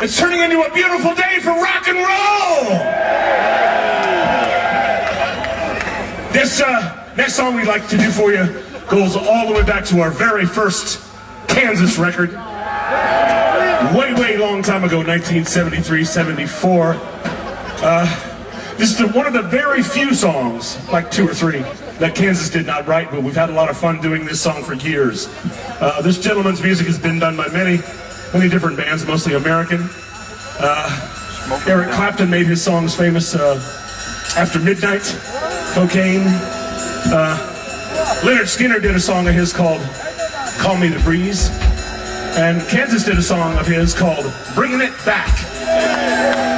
It's turning into a beautiful day for rock and roll. This uh, next song we'd like to do for you goes all the way back to our very first Kansas record. Way, way long time ago, 1973, 74. Uh, this is one of the very few songs, like two or three, that Kansas did not write, but we've had a lot of fun doing this song for years. Uh, this gentleman's music has been done by many, many different bands, mostly American. Uh, Eric Clapton made his songs famous uh, after midnight, cocaine. Uh, Lynyrd Skynyrd did a song of his called Call Me the Breeze. And Kansas did a song of his called Bringing It Back.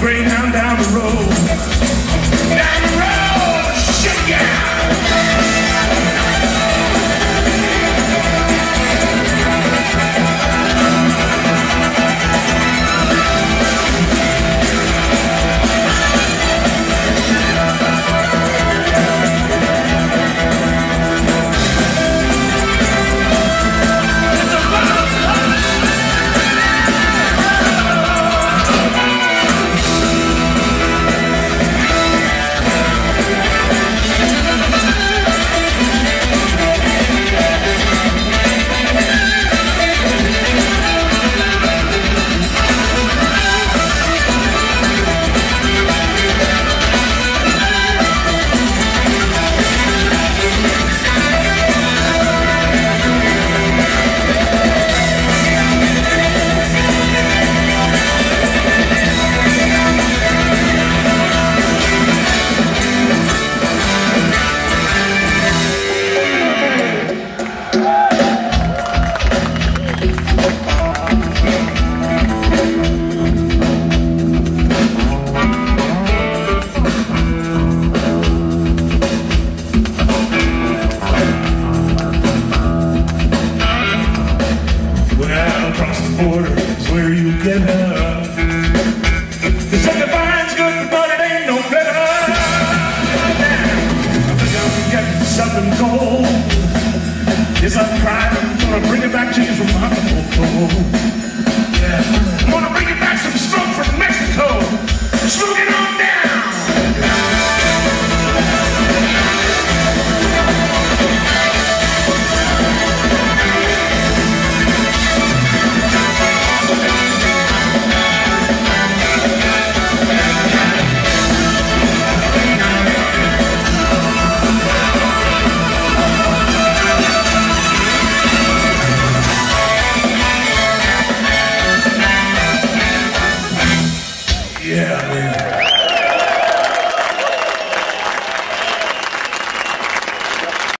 greyhound down the road. and go